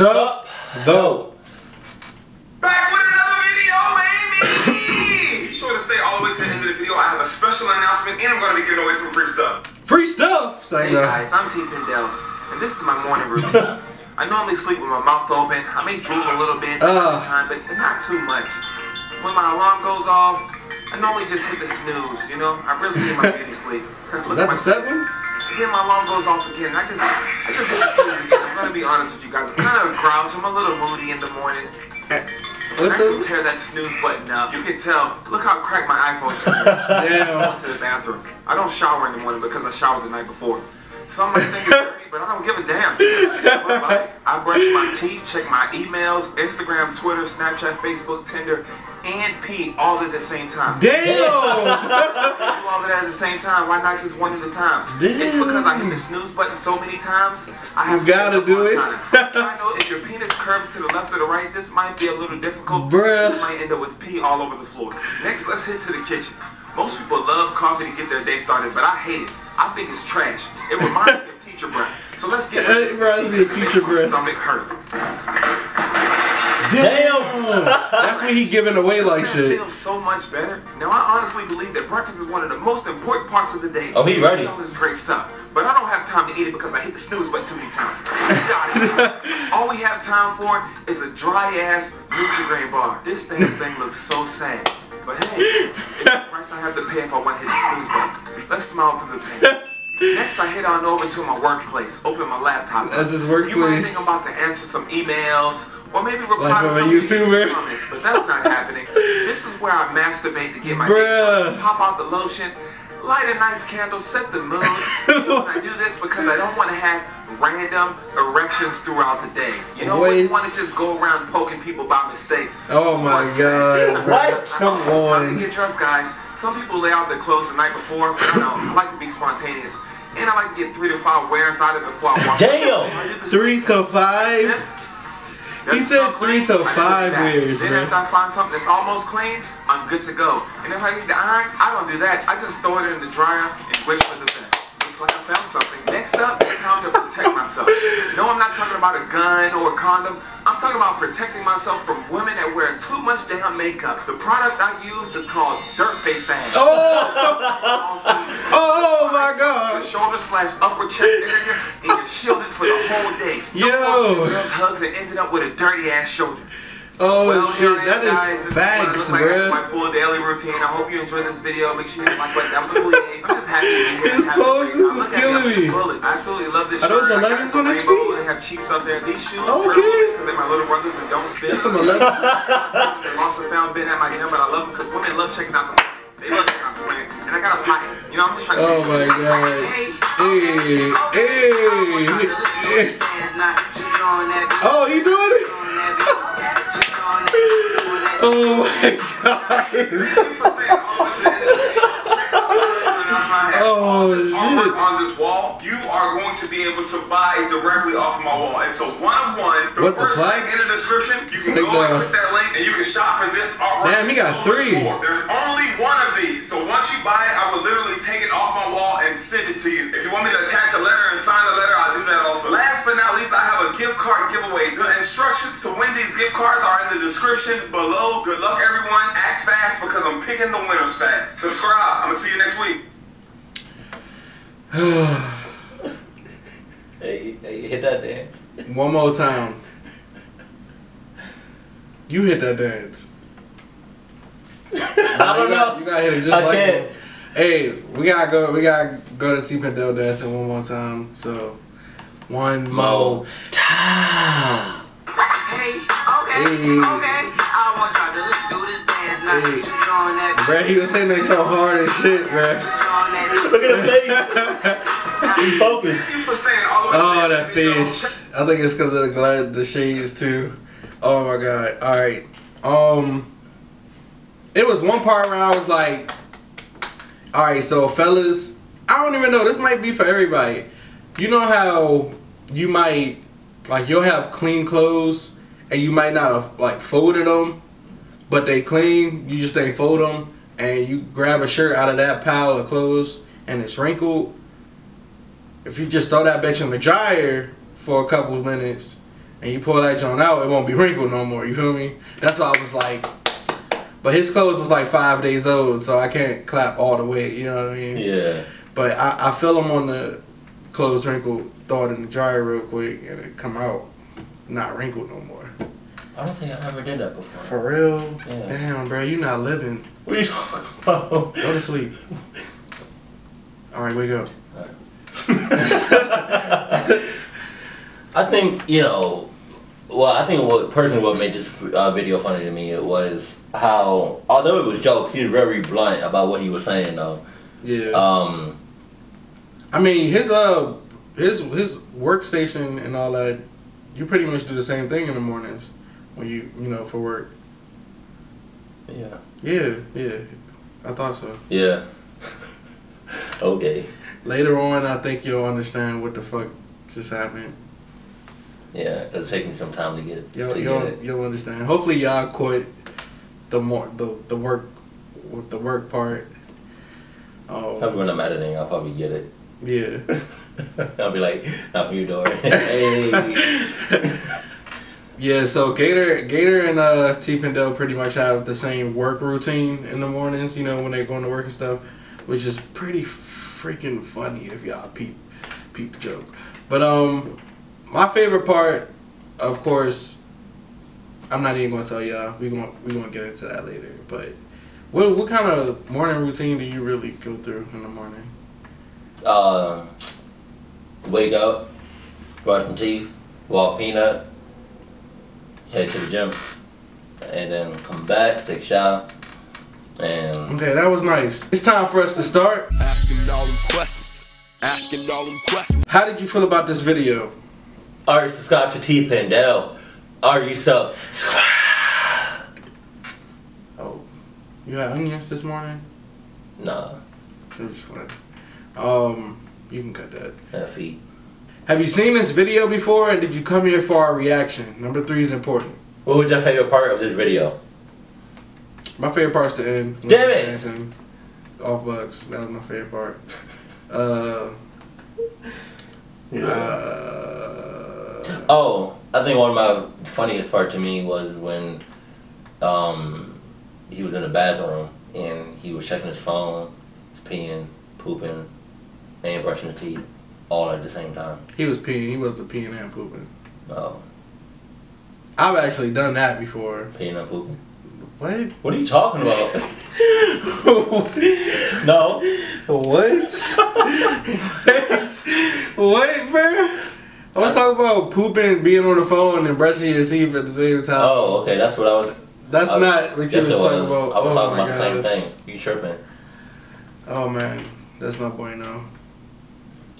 Sup, though. Back with another video, baby! Be sure to stay all the way to the end of the video. I have a special announcement, and I'm going to be giving away some free stuff. Free stuff. Say Hey no. guys, I'm T Pindell, and this is my morning routine. I normally sleep with my mouth open. I may drool a little bit time Uh. time, but not too much. When my alarm goes off, I normally just hit the snooze. You know, I really need my beauty sleep. Is that at my the seven? Again, my alarm goes off again. I just, I just snooze again. I'm gonna be honest with you guys. I'm kind of a grouch. I'm a little moody in the morning. I just tear that snooze button up. You can tell. Look how cracked my iPhone screen is. Damn. I went to the bathroom. I don't shower in the morning because I showered the night before. Some might think it's dirty, but I don't give a damn. It's my body. I brush my teeth, check my emails, Instagram, Twitter, Snapchat, Facebook, Tinder, and pee all at the same time. Damn. do all of that at the same time. Why not just one at a time? It's because I hit the snooze button so many times. I have You to gotta do it. Time. so I know if your penis curves to the left or the right, this might be a little difficult. Bruh. You might end up with pee all over the floor. Next, let's head to the kitchen. Most people love coffee to get their day started, but I hate it. I think it's trash. It reminds me of teacher breath. So let's get It into this reminds me of machine that teacher makes my breath. Stomach hurt. Damn! That's when he giving away like shit. feel so much better? Now, I honestly believe that breakfast is one of the most important parts of the day. Oh, he ready. Know, this is great stuff. But I don't have time to eat it because I hit the snooze button too many times. All we have time for is a dry ass Nutri-Grain bar. This damn thing looks so sad. But hey, it's the price I have to pay if I want to hit the snooze button. Let's smile through the pain. Next, I head on over to my workplace, open my laptop. That's his workplace. You might think I'm about to answer some emails, or maybe reply Like to some YouTube comments, but that's not happening. This is where I masturbate to get my Bruh. dick. Pop out the lotion, light a nice candle, set the mood. you know, I do this because I don't want to have random erections throughout the day. You know, we Wait. want to just go around poking people by mistake. Oh Who my god. What? Come It's time on. to get dressed, guys. Some people lay out their clothes the night before, but I know I like to be spontaneous. And I like to get three to five wears out of it before I wash Damn. So I Three to five? Doesn't He said smell three to five that. wears, Then man. after I find something that's almost clean, I'm good to go. And if I need to iron, I don't do that. I just throw it in the dryer and wish for the best. Like I found something. Next up, it's time to protect myself. No, I'm not talking about a gun or a condom. I'm talking about protecting myself from women that wear too much damn makeup. The product I use is called Dirt Face Ass. Oh! oh, oh my God! The god. shoulder slash upper chest area, and you're shielded for the whole day. Yo. No girls hugs and ended up with a dirty ass shoulder. Oh Well, shit, here I that guys. is This is what I look like my full daily routine. I hope you enjoyed this video. Make sure you hit the like button. That was a plie. I'm just happy to be here. His Have a great poses time. is Look at me. I'm killing me. bullets. I absolutely love this Are those shirt. I got 11s it on his Rainbow. feet? They have cheeks up there. These shoes Okay. because they're my little brothers and don't fit. That's some 11. They lost and found been at my gym, but I love them because women love checking out the They love checking out the brand. And I got a pocket. You know, I'm just trying to Oh my god. Hey, hey. Oh, he doing it? Oh my god. Oh, this artwork on this wall, you are going to be able to buy directly off of my wall. It's a one of one. The What first fuck? link in the description, you can go and click that link and you can shop for this artwork. Damn, he got so three. There's only one of these, so once you buy it, I will literally take it off my wall and send it to you. If you want me to attach a letter and sign a letter, I'll do that also. Last but not least, I have a gift card giveaway. The instructions to win these gift cards are in the description below. Good luck, everyone. Act fast because I'm picking the winners fast. Subscribe. I'm gonna see you next week. Hey, hey, hit that dance. One more time. You hit that dance. I don't you got- know. You gotta hit it just I like can't. him. Hey, we gotta go. We gotta go to T Pindell dancing one more time. So, one more time. Hey, okay, Hey. okay. Hey. Just on that, Bro, he was hitting it so hard and shit, man. just on that. Look at his face. He focused. You for staying all the way Oh, that the video. face. I think it's because of the glad the shades too. Oh my god. All right. Um, it was one part where I was like, all right, so fellas, I don't even know. This might be for everybody. You know how you might like you'll have clean clothes and you might not have like folded them, but they clean. You just ain't fold them, and you grab a shirt out of that pile of clothes and it's wrinkled if you just throw that bitch in the dryer for a couple of minutes, and you pull that joint out, it won't be wrinkled no more. You feel me? That's why I was like. But his clothes was like five days old, so I can't clap all the way. You know what I mean? Yeah. But I, I feel them on the clothes wrinkled, throw it in the dryer real quick, and it come out not wrinkled no more. I don't think I ever did that before. For real? Yeah. Damn, bro, you not living. What are you talking about? Go to sleep. All right, wake up. I think you know. Well, I think what personally what made this uh, video funny to me it was how although it was jokes, he was very blunt about what he was saying though. Yeah. Um, I mean, his uh, his his workstation and all that. You pretty much do the same thing in the mornings when you you know for work. yeah. Yeah, yeah. I thought so. Yeah. okay. Later on, I think you'll understand what the fuck just happened. Yeah, it'll take me some time to get it. You'll you'll, it. you'll understand. Hopefully, y'all quit the more the the work with the work part. Oh Probably when I'm editing, I'll probably get it. yeah. I'll be like, knock on your door. hey. Yeah, so Gattor, Gattor, and uh, T Pindell pretty much have the same work routine in the mornings. You know when they're going to work and stuff, which is pretty freaking funny if y'all peep peep the joke. But um, my favorite part, of course, I'm not even gonna tell y'all. We gonna we gonna get into that later. But what what kind of morning routine do you really go through in the morning? um, wake up, brush my teeth, walk peanut, head to the gym, and then come back, take a shower, and Okay, that was nice. It's time for us to start. Asking all them questions. Asking all them questions. How did you feel about this video? are you subscribed to T Pindell? Are you sub? Oh, you had onions this morning? Nah, It was fun. Um, you can cut that. that feet. Have you seen this video before, and did you come here for our reaction? Number three is important. What was your favorite part of this video? My favorite part's the end. Damn it! dancing Off bucks. That was my favorite part. Uh, uh, Oh, I think one of my funniest part to me was when um, he was in the bathroom and he was checking his phone, he's peeing, pooping, and brushing his teeth all at the same time. he was peeing. He was the peeing and pooping. Oh, I've actually done that before. peeing and pooping. What? What are you talking about? no. What? what? What, bro? I was talking about pooping, being on the phone, and brushing your teeth at the same time. Oh, okay, that's what I was. That's I- not what you yes, was talking about. I was oh talking my about the same thing. You tripping? Oh man, that's not bueno.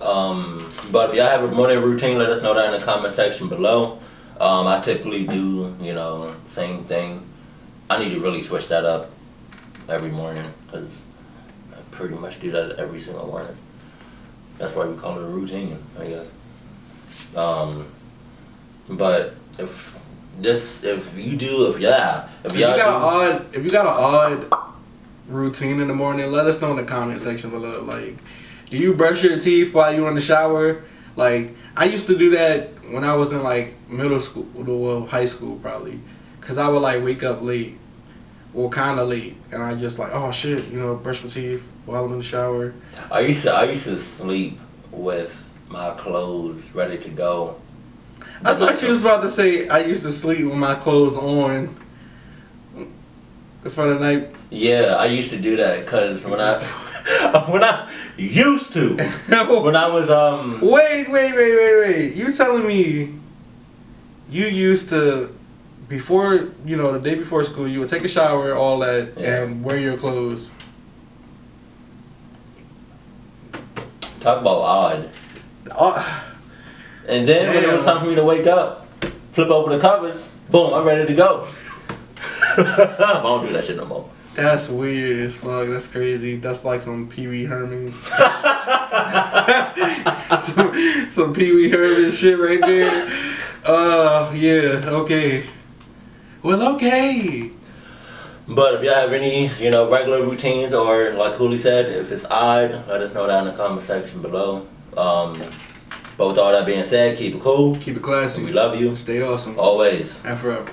Um, but if y'all have a morning routine, let us know that in the comment section below. Um, I typically do, you know, same thing. I need to really switch that up every morning because I pretty much do that every single morning. That's why we call it a routine, I guess. Um, but if this, if you do, if yeah, if If you y'all got do, an odd, if you got an odd routine in the morning, let us know in the comment section below. Like, do you brush your teeth while you're in the shower? Like, I used to do that when I was in like middle school, well, high school probably, cause I would like wake up late, well, kind of late, and I just like, oh shit, you know, brush my teeth while I'm in the shower. I used to, I used to sleep with my clothes ready to go. I But thought you was about to say I used to sleep with my clothes on for the night. Yeah, I used to do that because when I when I used to when I was um Wait, wait, wait, wait, wait. You telling me you used to before you know the day before school you would take a shower, all that, Yeah. and wear your clothes. talk about odd, Uh, and then when it was time for me to wake up, flip open the covers, boom, I'm ready to go. I don't do that shit no more. That's weird as fuck. That's crazy. That's like some Pee Wee Herman, some, some Pee Wee Herman shit right there. Uh, yeah, okay. Well, okay. But if y'all have any, you know, regular routines or like Koollee said, if it's odd, let us know down in the comment section below. Um, But with all that being said, keep it cool. Keep it classy. We love you Stay awesome. always. And forever.